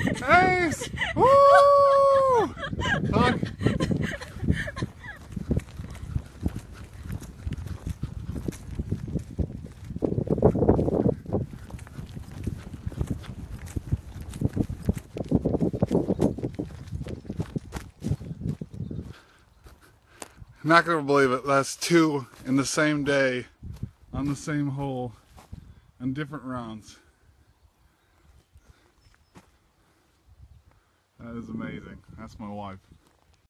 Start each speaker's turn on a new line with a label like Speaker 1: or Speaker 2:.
Speaker 1: Ace! Woo! Look. Not gonna believe it. That's two in the same day on the same hole on different rounds. That is amazing. That's my wife.